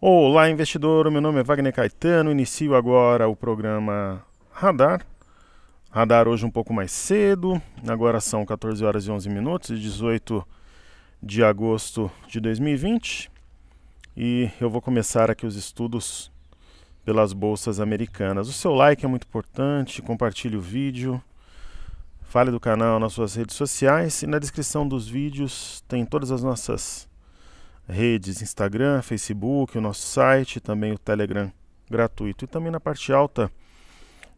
Olá, investidor. Meu nome é Wagner Caetano. Inicio agora o programa Radar. Radar hoje um pouco mais cedo. Agora são 14 horas e 11 minutos, 18 de agosto de 2020. E eu vou começar aqui os estudos pelas bolsas americanas. O seu like é muito importante, compartilhe o vídeo, fale do canal nas suas redes sociais e na descrição dos vídeos tem todas as nossas redes Instagram, Facebook, o nosso site, também o Telegram gratuito. E também na parte alta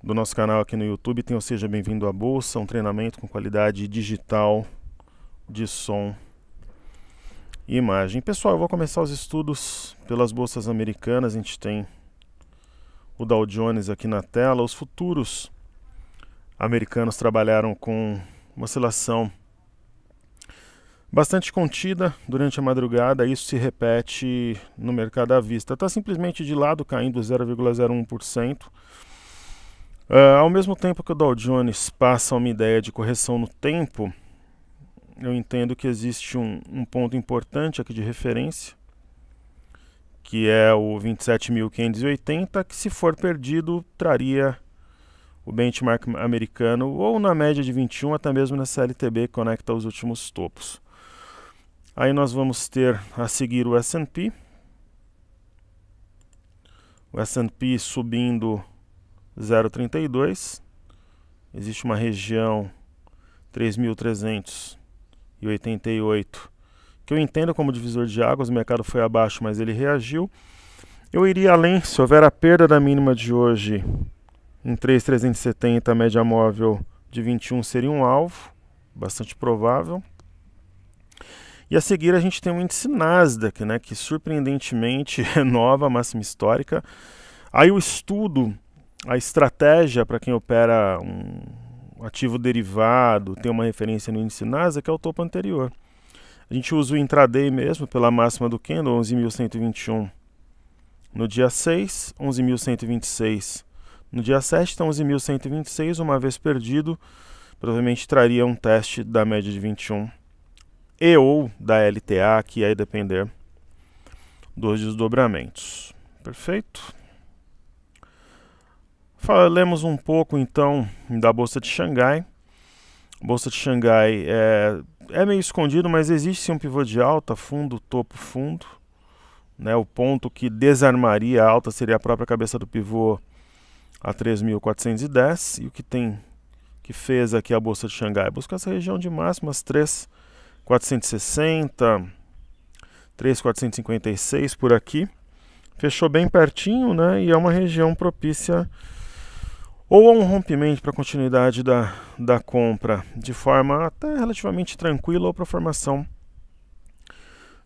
do nosso canal aqui no YouTube tem o Seja Bem-vindo à Bolsa, um treinamento com qualidade digital de som e imagem. Pessoal, eu vou começar os estudos pelas bolsas americanas. A gente tem o Dow Jones aqui na tela. Os futuros americanos trabalharam com uma oscilação bastante contida durante a madrugada, isso se repete no mercado à vista. Está simplesmente de lado, caindo 0,01%. Uh, ah, ao mesmo tempo que o Dow Jones passa uma ideia de correção no tempo, eu entendo que existe um, um ponto importante aqui de referência, que é o 27.580, que se for perdido traria o benchmark americano ou na média de 21, até mesmo na CLTB que conecta os últimos topos. Aí nós vamos ter a seguir o S&P. O S&P subindo 0,32. Existe uma região 3.388 que eu entendo como divisor de águas. O mercado foi abaixo, mas ele reagiu. Eu iria além, se houver a perda da mínima de hoje em 3,370, a média móvel de 21 seria um alvo, bastante provável. E a seguir a gente tem o índice Nasdaq, né, que surpreendentemente renova a máxima histórica. Aí o estudo, a estratégia para quem opera um ativo derivado, tem uma referência no índice Nasdaq, é o topo anterior. A gente usa o intraday mesmo pela máxima do candle, 11.121 no dia 6, 11.126 no dia 7, então 11.126, uma vez perdido, provavelmente traria um teste da média de 21 e ou da LTA, que aí depender dos desdobramentos. Perfeito? Falemos um pouco então da Bolsa de Xangai. Bolsa de Xangai é, é meio escondido, mas existe sim um pivô de alta, fundo, topo, fundo. Né? O ponto que desarmaria a alta seria a própria cabeça do pivô a 3.410 e o que tem que fez aqui a bolsa de Xangai busca essa região de máximas 3 460, 3,456 por aqui. Fechou bem pertinho, né? E é uma região propícia ou a um rompimento para continuidade da, da compra de forma até relativamente tranquila ou para formação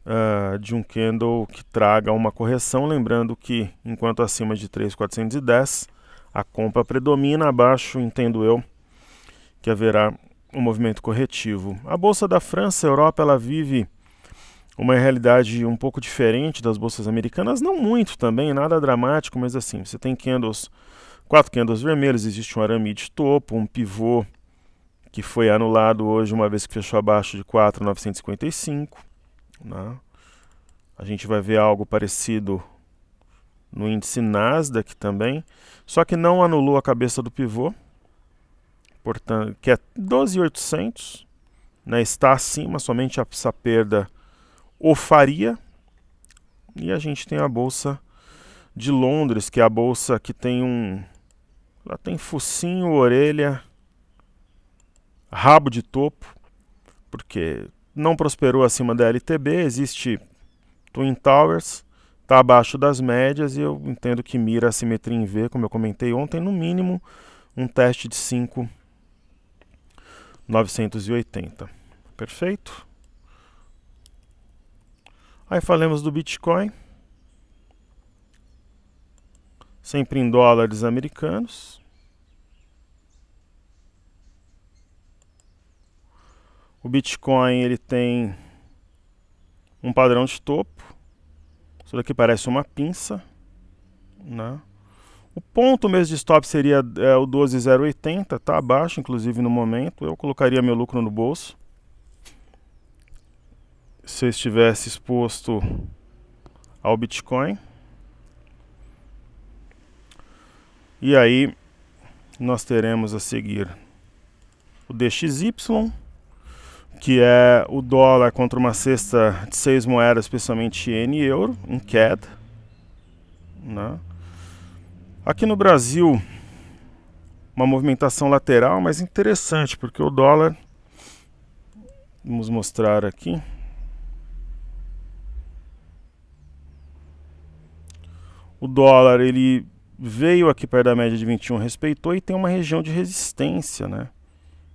uh, de um candle que traga uma correção. Lembrando que enquanto acima de 3,410 a compra predomina, abaixo entendo eu que haverá um movimento corretivo. A bolsa da França, Europa, ela vive uma realidade um pouco diferente das bolsas americanas, não muito também, nada dramático, mas assim, você tem candles, quatro candles vermelhos, existe um arame de topo, um pivô que foi anulado hoje uma vez que fechou abaixo de 4,955, né? A gente vai ver algo parecido no índice Nasdaq também, só que não anulou a cabeça do pivô, portanto, que é 12.800, né, está acima, somente essa perda o faria. E a gente tem a bolsa de Londres, que é a bolsa que tem um ela tem focinho, orelha, rabo de topo, porque não prosperou acima da LTB, existe Twin Towers, está abaixo das médias e eu entendo que mira a simetria em V, como eu comentei ontem, no mínimo um teste de 5 980. Perfeito? Aí falamos do Bitcoin. Sempre em dólares americanos. O Bitcoin ele tem um padrão de topo. Isso daqui parece uma pinça, né? O ponto mesmo de stop seria é, o 12,080, tá abaixo, inclusive no momento. Eu colocaria meu lucro no bolso. Se eu estivesse exposto ao Bitcoin. E aí nós teremos a seguir o DXY, que é o dólar contra uma cesta de seis moedas, especialmente iene e euro, em queda. Né? Aqui no Brasil, uma movimentação lateral, mas interessante, porque o dólar, vamos mostrar aqui, o dólar ele veio aqui perto da média de 21, respeitou e tem uma região de resistência, né?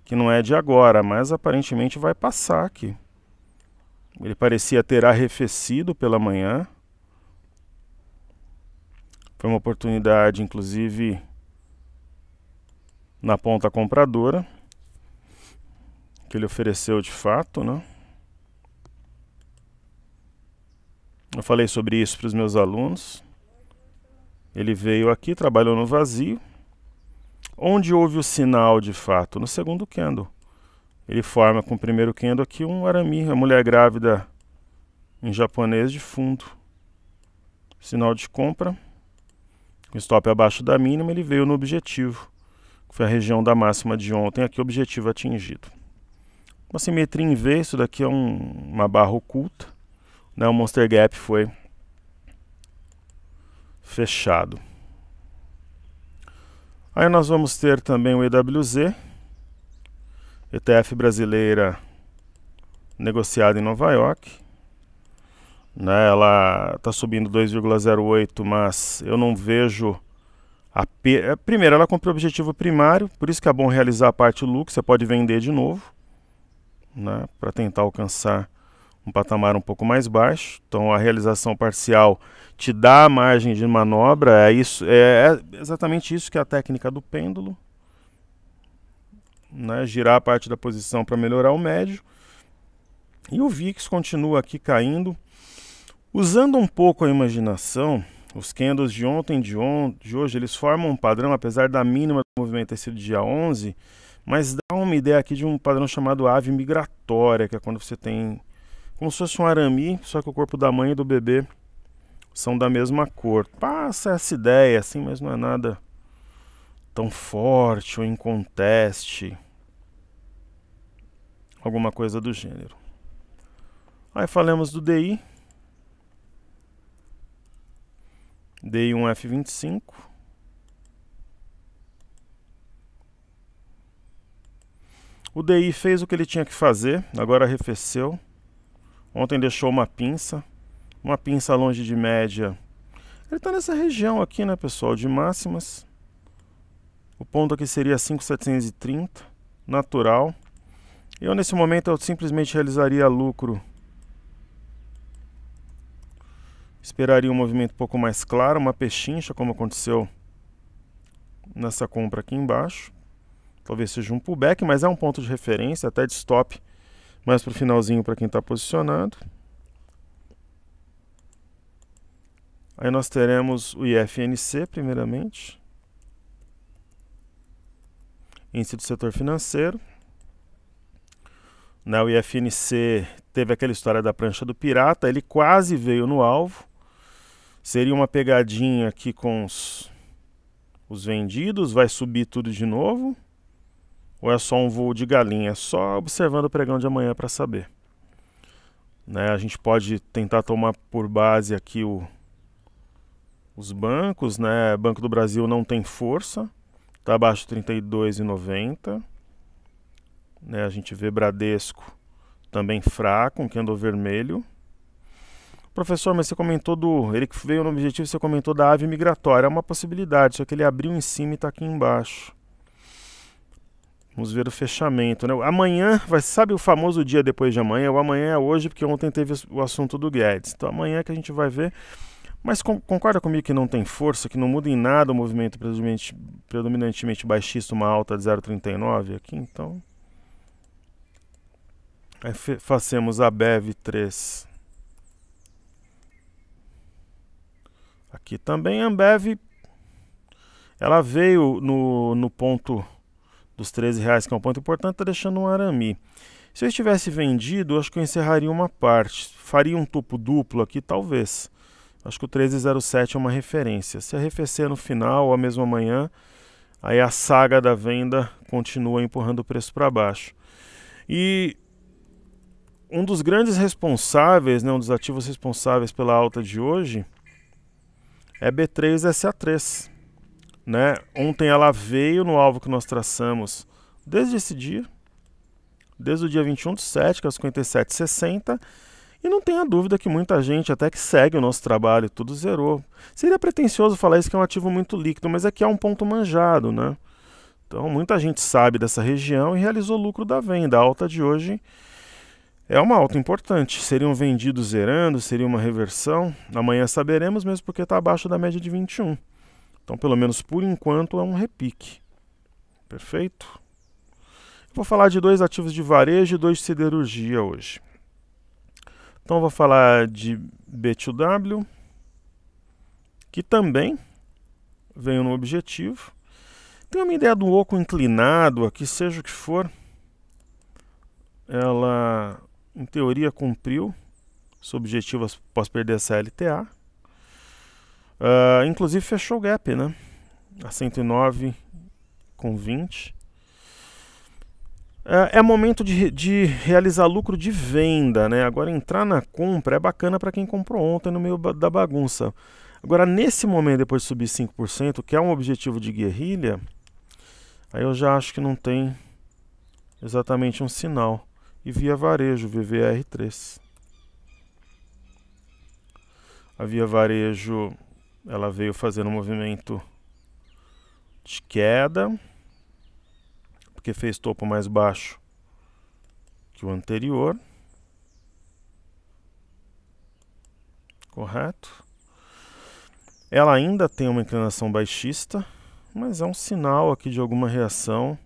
Que não é de agora, mas aparentemente vai passar aqui. Ele parecia ter arrefecido pela manhã. Foi uma oportunidade, inclusive, na ponta compradora, que ele ofereceu de fato, né? Eu falei sobre isso para os meus alunos. Ele veio aqui, trabalhou no vazio. Onde houve o sinal de fato? No segundo candle. Ele forma com o primeiro candle aqui um arami, a mulher grávida em japonês de fundo. Sinal de compra. O stop abaixo da mínima, ele veio no objetivo, que foi a região da máxima de ontem, aqui objetivo atingido. Uma simetria em V, isso daqui é um, uma barra oculta. Né? O Monster Gap foi fechado. Aí nós vamos ter também o EWZ, ETF brasileira negociada em Nova York. Né, ela está subindo 2,08, mas eu não vejo a pe... É, primeiro, ela comprou o objetivo primário, por isso que é bom realizar a parte lucro, você pode vender de novo, né, para tentar alcançar um patamar um pouco mais baixo. Então a realização parcial te dá a margem de manobra, é, isso, é, é exatamente isso que é a técnica do pêndulo. Né, girar a parte da posição para melhorar o médio. E o VIX continua aqui caindo. Usando um pouco a imaginação, os candles de ontem de, on de hoje, eles formam um padrão, apesar da mínima do movimento ter sido dia 11, mas dá uma ideia aqui de um padrão chamado ave migratória, que é quando você tem como se fosse um arame, só que o corpo da mãe e do bebê são da mesma cor. Passa essa ideia assim, mas não é nada tão forte ou em conteste. Alguma coisa do gênero. Aí falamos do DI. DI1F25. O DI fez o que ele tinha que fazer, agora arrefeceu. Ontem deixou uma pinça, uma pinça longe de média. Ele está nessa região aqui, né, pessoal, de máximas. O ponto aqui seria 5,730, natural. Eu, nesse momento, eu simplesmente realizaria lucro. Esperaria um movimento um pouco mais claro, uma pechincha, como aconteceu nessa compra aqui embaixo. Talvez seja um pullback, mas é um ponto de referência, até de stop mais para o finalzinho para quem está posicionado. Aí nós teremos o IFNC, primeiramente. Índice do setor financeiro. Né, o IFNC teve aquela história da prancha do pirata, ele quase veio no alvo. Seria uma pegadinha aqui com os, os vendidos, vai subir tudo de novo. Ou é só um voo de galinha? É só observando o pregão de amanhã para saber. Né, a gente pode tentar tomar por base aqui o, os bancos. Né? Banco do Brasil não tem força, está abaixo de 32,90. Né, a gente vê Bradesco também fraco, um candle vermelho. Professor, mas você comentou do. Ele que veio no objetivo, você comentou da ave migratória. É uma possibilidade, só que ele abriu em cima e está aqui embaixo. Vamos ver o fechamento. Né? Amanhã, vai, sabe o famoso dia depois de amanhã? O amanhã é hoje, porque ontem teve o assunto do Guedes. Então amanhã é que a gente vai ver. Mas com, concorda comigo que não tem força, que não muda em nada o movimento predominantemente, predominantemente baixista, uma alta de 0,39 aqui? Então. Aí fazemos a BEV3. Aqui também a Ambev, ela veio no, no ponto dos 13 reais, que é um ponto importante, está deixando um arame. Se eu estivesse vendido, acho que eu encerraria uma parte. Faria um topo duplo aqui, talvez. Acho que o 1307 é uma referência. Se arrefecer no final ou a mesma manhã, aí a saga da venda continua empurrando o preço para baixo. E um dos grandes responsáveis, né, um dos ativos responsáveis pela alta de hoje é B3SA3. Né? Ontem ela veio no alvo que nós traçamos desde esse dia, desde o dia 21 de 7, que é os 57,60, e não tenha dúvida que muita gente, até que segue o nosso trabalho, tudo zerou. Seria pretensioso falar isso que é um ativo muito líquido, mas aqui é um ponto manjado, né? Então muita gente sabe dessa região e realizou lucro da venda. A alta de hoje é uma alta importante. Seriam vendidos zerando, seria uma reversão. Amanhã saberemos, mesmo porque está abaixo da média de 21. Então, pelo menos por enquanto, é um repique. Perfeito? Vou falar de dois ativos de varejo e dois de siderurgia hoje. Então, vou falar de B2W, que também veio no objetivo. Tem uma ideia do oco inclinado aqui, seja o que for. Ela em teoria cumpriu seu objetivo após perder a CLTA. Uh, inclusive fechou o gap, né? A 109 com 20. Uh, é momento de, de realizar lucro de venda, né? Agora entrar na compra é bacana para quem comprou ontem no meio da bagunça. Agora nesse momento, depois de subir 5%, que é um objetivo de guerrilha, aí eu já acho que não tem exatamente um sinal e Via Varejo, VVR3. A Via Varejo ela veio fazendo um movimento de queda, porque fez topo mais baixo que o anterior. Correto? Ela ainda tem uma inclinação baixista, mas é um sinal aqui de alguma reação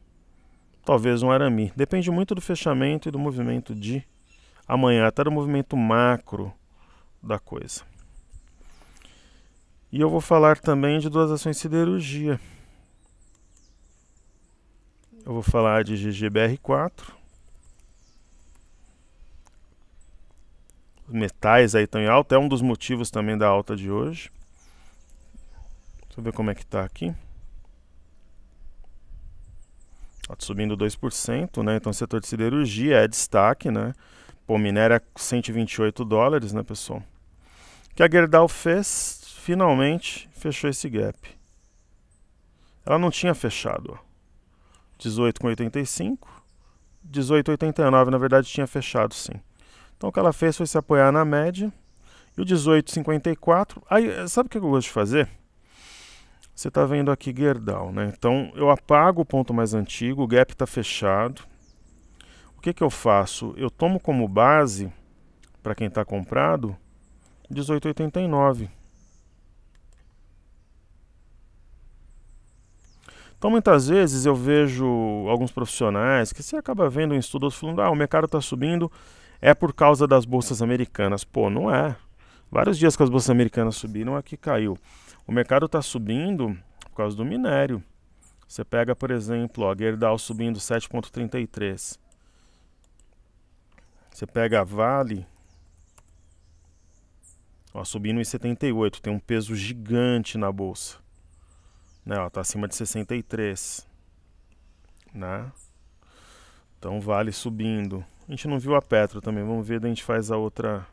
talvez um arame. Depende muito do fechamento e do movimento de amanhã, até do movimento macro da coisa. E eu vou falar também de duas ações de siderurgia. Eu vou falar de GGBR4. Os metais aí estão em alta, é um dos motivos também da alta de hoje. Deixa eu ver como é que está aqui. Está subindo 2%, né? Então, o setor de siderurgia é destaque, né? Pô, minério é 128 dólares, né, pessoal? O que a Gerdau fez, finalmente, fechou esse gap. Ela não tinha fechado, ó. 18,85. 18,89, na verdade, tinha fechado, sim. Então, o que ela fez foi se apoiar na média. E o 18,54... Aí, sabe o que eu gosto de fazer? Você está vendo aqui Gerdau, né? Então eu apago o ponto mais antigo, o gap está fechado. O que, que eu faço? Eu tomo como base, para quem está comprado, 18,89. Então muitas vezes eu vejo alguns profissionais que você acaba vendo em estudos falando, ah, o mercado está subindo é por causa das bolsas americanas. Pô, não é. Vários dias que as bolsas americanas subiram, aqui caiu. O mercado está subindo por causa do minério. Você pega, por exemplo, a Gerdau subindo 7,33. Você pega a Vale ó, subindo em 78. Tem um peso gigante na bolsa. Né, está acima de 63. Né? Então Vale subindo. A gente não viu a Petro também. Vamos ver, daí a gente faz a outra.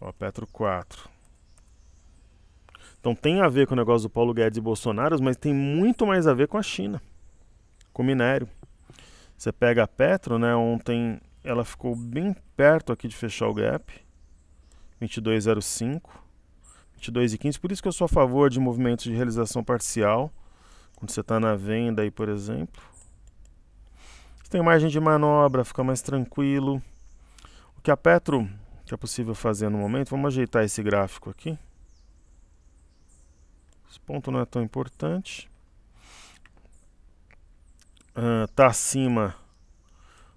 Ó, Petro 4. Então tem a ver com o negócio do Paulo Guedes e Bolsonaro, mas tem muito mais a ver com a China, com o minério. Você pega a Petro, né? Ontem ela ficou bem perto aqui de fechar o gap, 22,05, 22,15. Por isso que eu sou a favor de movimentos de realização parcial, quando você está na venda aí, por exemplo. Você tem margem de manobra, fica mais tranquilo. O que a Petro que é possível fazer no momento, vamos ajeitar esse gráfico aqui. Esse ponto não é tão importante. Está uh, acima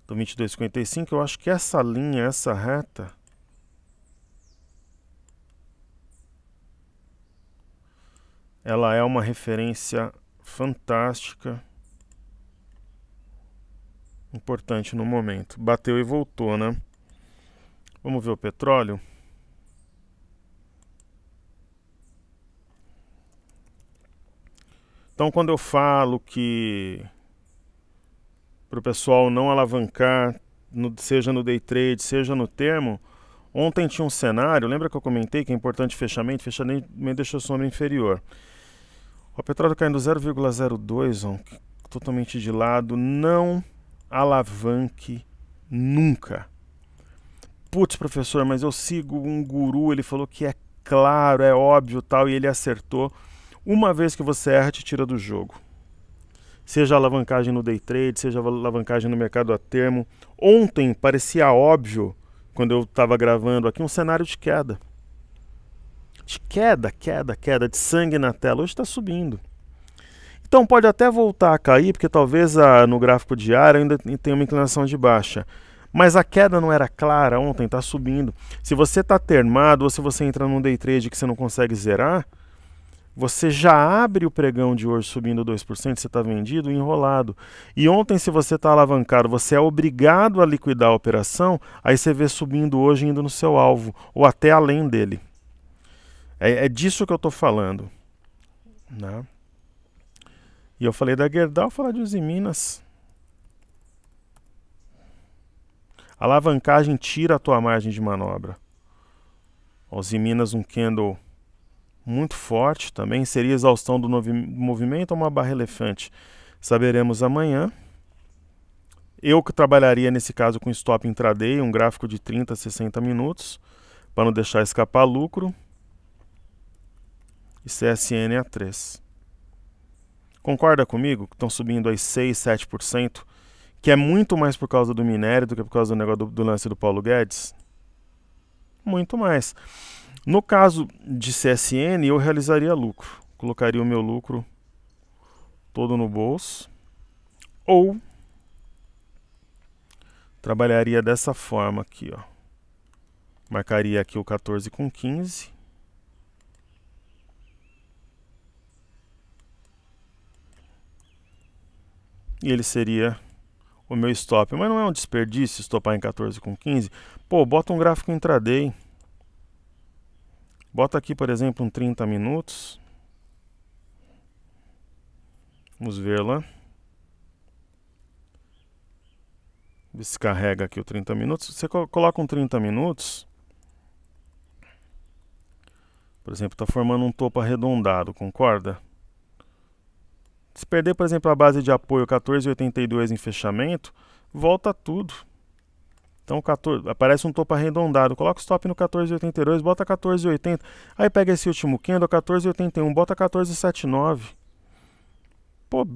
do 22,55. Eu acho que essa linha, essa reta, ela é uma referência fantástica, importante no momento. Bateu e voltou, né? Vamos ver o petróleo. Então, quando eu falo que para o pessoal não alavancar, no, seja no day trade, seja no termo, ontem tinha um cenário, lembra que eu comentei que é importante fechamento? Fechamento deixou sombra inferior. O petróleo caindo 0,02, totalmente de lado, não alavanque nunca. Putz, professor, mas eu sigo um guru, ele falou que é claro, é óbvio tal, e ele acertou. Uma vez que você erra, te tira do jogo. Seja alavancagem no day trade, seja alavancagem no mercado a termo. Ontem parecia óbvio, quando eu estava gravando aqui, um cenário de queda. De queda, queda, queda, de sangue na tela. Hoje está subindo. Então pode até voltar a cair, porque talvez a, no gráfico diário ainda tenha uma inclinação de baixa. Mas a queda não era clara ontem, está subindo. Se você está termado ou se você entra num day trade que você não consegue zerar, você já abre o pregão de hoje subindo 2%, você está vendido enrolado. E ontem, se você está alavancado, você é obrigado a liquidar a operação, aí você vê subindo hoje indo no seu alvo, ou até além dele. É, é disso que eu estou falando. Né? E eu falei da Gerdau, falar de Uzi Minas. A alavancagem tira a tua margem de manobra. Os Minas um candle muito forte também. Seria exaustão do movimento ou uma barra elefante? Saberemos amanhã. Eu que trabalharia nesse caso com stop intraday, um gráfico de 30 a 60 minutos, para não deixar escapar lucro. E CSN a 3. Concorda comigo que estão subindo aí 6, 7%? que é muito mais por causa do minério do que por causa do negócio do, do lance do Paulo Guedes? Muito mais. No caso de CSN, eu realizaria lucro. Colocaria o meu lucro todo no bolso. Ou trabalharia dessa forma aqui, ó. Marcaria aqui o 14 com 15. E ele seria o meu stop. Mas não é um desperdício estopar em 14 com 15? Pô, bota um gráfico intraday. Bota aqui, por exemplo, um 30 minutos. Vamos ver lá. Ver se carrega aqui o 30 minutos. Você coloca um 30 minutos. Por exemplo, está formando um topo arredondado, concorda? Se perder, por exemplo, a base de apoio 14,82 em fechamento, volta tudo. Então 14, aparece um topo arredondado, coloca o stop no 14,82, bota 14,80. Aí pega esse último candle, 14,81, bota 14,79. Pô,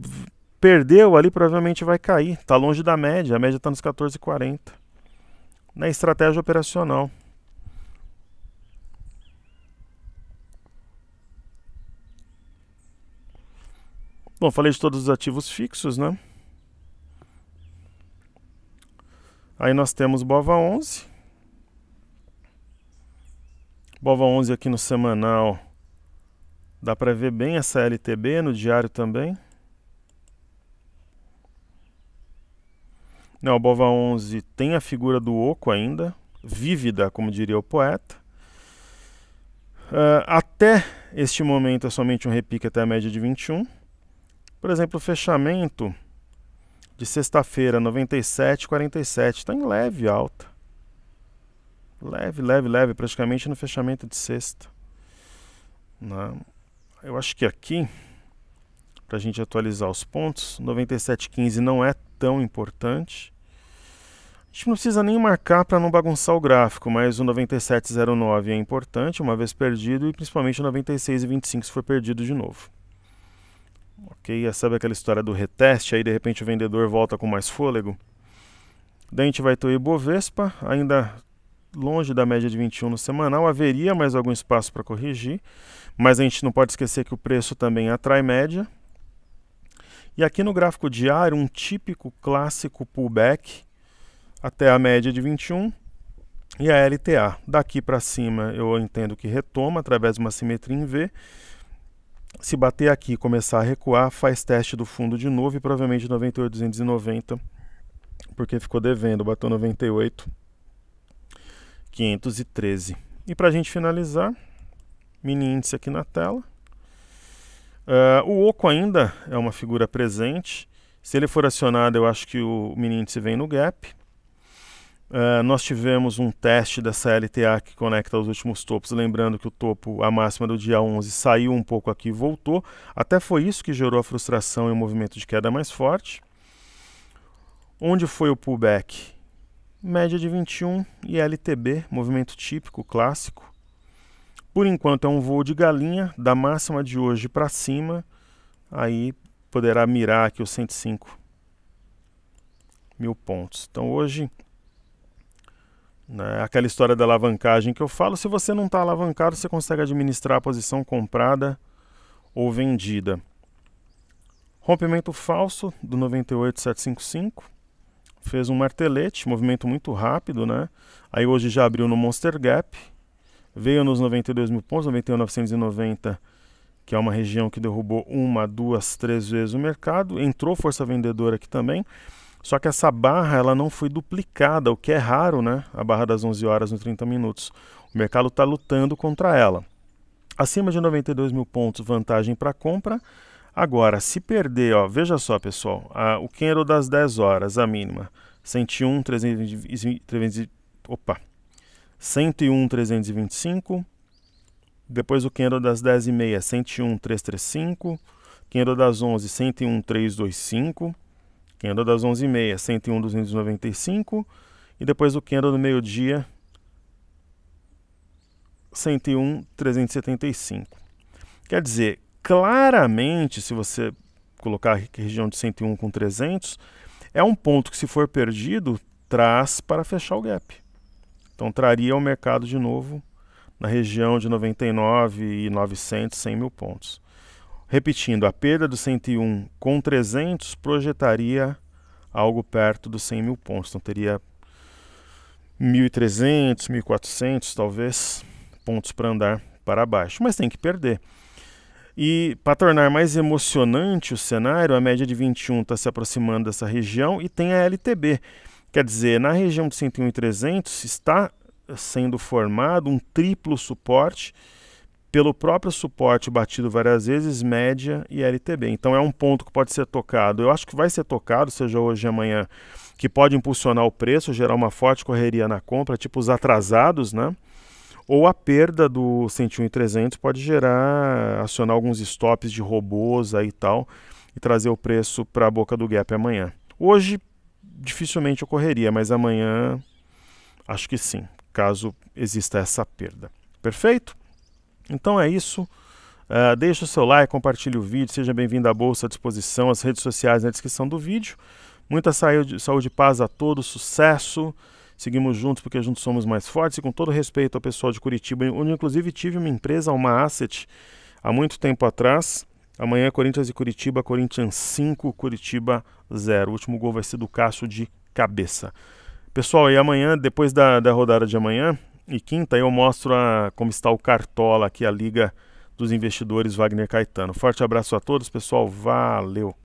perdeu ali, provavelmente vai cair. Está longe da média, a média está nos 14,40. Na estratégia operacional. Bom, falei de todos os ativos fixos, né? Aí nós temos Bova 11. Bova 11 aqui no semanal. Dá para ver bem essa LTB no diário também. Não, o Bova 11 tem a figura do oco ainda, vívida, como diria o poeta. Uh, até este momento é somente um repique até a média de 21. Por exemplo, o fechamento de sexta-feira, 97,47, está em leve alta. Leve, leve, leve, praticamente no fechamento de sexta. Né? Eu acho que aqui, para a gente atualizar os pontos, 97,15 não é tão importante. A gente não precisa nem marcar para não bagunçar o gráfico, mas o 97,09 é importante, uma vez perdido, e principalmente o 96,25 se for perdido de novo. Ok? Sabe aquela história do reteste, aí de repente o vendedor volta com mais fôlego? Daí a gente vai ter o Ibovespa, ainda longe da média de 21 no semanal, haveria mais algum espaço para corrigir, mas a gente não pode esquecer que o preço também atrai média. E aqui no gráfico diário, um típico clássico pullback até a média de 21 e a LTA. Daqui para cima eu entendo que retoma através de uma simetria em V se bater aqui e começar a recuar, faz teste do fundo de novo e provavelmente 98,290, porque ficou devendo, bateu 98,513. E para a gente finalizar, mini índice aqui na tela. Uh, o oco ainda é uma figura presente. Se ele for acionado, eu acho que o mini índice vem no gap. Uh, nós tivemos um teste dessa LTA que conecta os últimos topos, lembrando que o topo, a máxima do dia 11, saiu um pouco aqui e voltou. Até foi isso que gerou a frustração e o movimento de queda mais forte. Onde foi o pullback? Média de 21 e LTB, movimento típico, clássico. Por enquanto é um voo de galinha, da máxima de hoje para cima, aí poderá mirar aqui os 105 mil pontos. Então hoje, né, aquela história da alavancagem que eu falo, se você não está alavancado, você consegue administrar a posição comprada ou vendida. Rompimento falso do 98755, fez um martelete, movimento muito rápido, né? Aí hoje já abriu no Monster Gap, veio nos 92 mil pontos, 91.990, que é uma região que derrubou uma, duas, três vezes o mercado. Entrou força vendedora aqui também. Só que essa barra ela não foi duplicada, o que é raro, né? A barra das 11 horas no 30 minutos. O mercado está lutando contra ela. Acima de 92 mil pontos, vantagem para compra. Agora, se perder, ó, veja só, pessoal, a, o candle das 10 horas, a mínima, 101, 320, 300, opa, 101, 325. Depois o candle das 10 e meia, 101, 335. Candle das 11, 101, 325. Candle das 11 e meia, 101, 295. E depois o candle do meio-dia, 101, 375. Quer dizer, claramente, se você colocar a região de 101 com 300, é um ponto que se for perdido, traz para fechar o gap. Então traria ao mercado de novo na região de 99 e 900, 100 mil pontos. Repetindo, a perda do 101 com 300 projetaria algo perto dos 100 mil pontos. Então teria 1.300, 1.400 talvez pontos para andar para baixo, mas tem que perder. E para tornar mais emocionante o cenário, a média de 21 está se aproximando dessa região e tem a LTB. Quer dizer, na região de 101 e 300 está sendo formado um triplo suporte pelo próprio suporte batido várias vezes, média e LTB. Então é um ponto que pode ser tocado. Eu acho que vai ser tocado, seja hoje amanhã, que pode impulsionar o preço, gerar uma forte correria na compra, tipo os atrasados, né? Ou a perda do 101 e 300 pode gerar, acionar alguns stops de robôs aí e tal, e trazer o preço para a boca do gap amanhã. Hoje dificilmente ocorreria, mas amanhã acho que sim, caso exista essa perda. Perfeito? Então é isso. Uh, deixe o seu like, compartilhe o vídeo, seja bem-vindo à Bolsa à disposição, as redes sociais na descrição do vídeo. Muita saúde, saúde e paz a todos, sucesso. Seguimos juntos porque juntos somos mais fortes e com todo respeito ao pessoal de Curitiba, onde inclusive tive uma empresa, uma asset, há muito tempo atrás. Amanhã Corinthians e Curitiba, Corinthians 5, Curitiba 0. O último gol vai ser do Cássio de cabeça. Pessoal, e amanhã, depois da, da rodada de amanhã e quinta, eu mostro a, como está o Cartola aqui, a Liga dos Investidores Wagner Caetano. Forte abraço a todos, pessoal. Valeu!